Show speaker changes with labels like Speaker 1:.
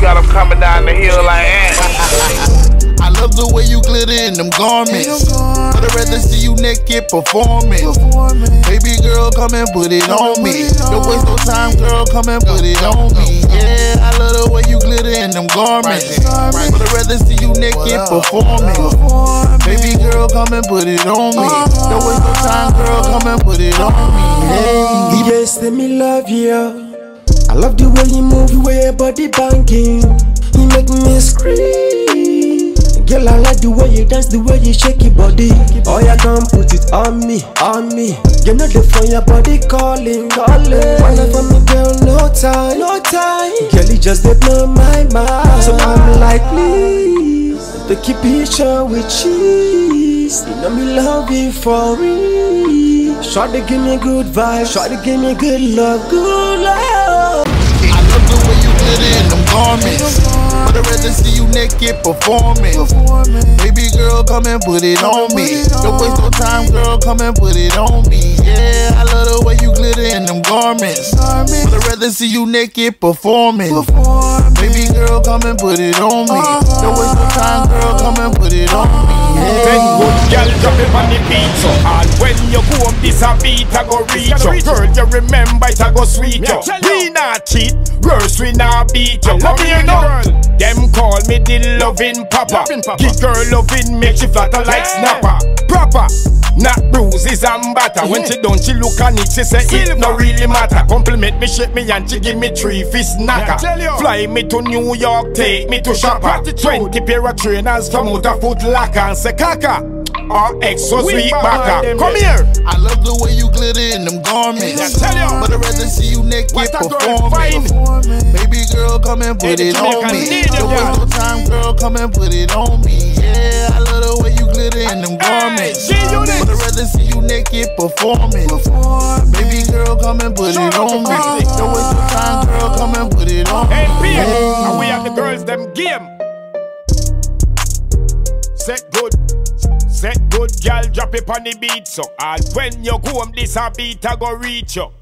Speaker 1: got them coming down the hill like ants.
Speaker 2: I love the way you glitter in them garments. But I'd rather see you naked performing. Baby girl, come and put it on me. Don't waste no time, girl, come and put it on me. Yeah, I love the way you glitter in them garments. But I'd rather see you naked performing. Baby girl, come and put it on me. Don't waste no time, girl, come and put it on me. Hey.
Speaker 3: Yes, let me love you. I love the way you move, the way your body banging. You make me scream. Girl, I like the way you dance, the way you shake your body. Oh, yeah, come put it on me, on me. You know the phone, your body calling, calling. Not for me, girl? No time, no time. Girl, you just did blow my mind. So I'm like, please, take a picture with cheese. You know me love you for real. Try to give me good vibes, try to give me good love, good love.
Speaker 2: In them garments. But I'd rather see you naked performing. Baby girl, come and put it on me. Don't waste no time, girl, come and put it on me. Yeah, I love the way you glitter in them garments. But I'd rather see you naked performing. Baby girl, come and put it on me. Don't waste no time, girl, come and put it on me.
Speaker 4: Good girl drop it on the beat so And when you go home this a beat I go reach you Girl you remember it I go sweet you. We not cheat, worse we not beat you. Come here now. Them call me the loving papa. Give girl loving make she flatter like snapper. Proper. Not bruises and batter. When she done she look on it She say it no really matter. Compliment me shake me and she give me three fist knocker. Fly me to New York Take me to shopper. 20 pair of trainers from out a foot locker And say kaka Our ex was weak backer Come here
Speaker 2: I love the way you glitter in them garments.
Speaker 4: Tell ya.
Speaker 2: But I'd rather see you naked
Speaker 4: What
Speaker 2: performing. Baby girl, come and put it on me. Don't waste no
Speaker 4: girl.
Speaker 2: time, girl, come and put it on me. Yeah, I love the way you glitter in them garments. But I'd rather see you naked performing. Baby girl, come and put it on me. Don't waste no time, girl, come and put it on
Speaker 4: Hey,
Speaker 2: me.
Speaker 4: Pierre, and we have the girls them game. Set good, set good, girl, drop it on the beat. So, and when you go home, this a beat I go reach you.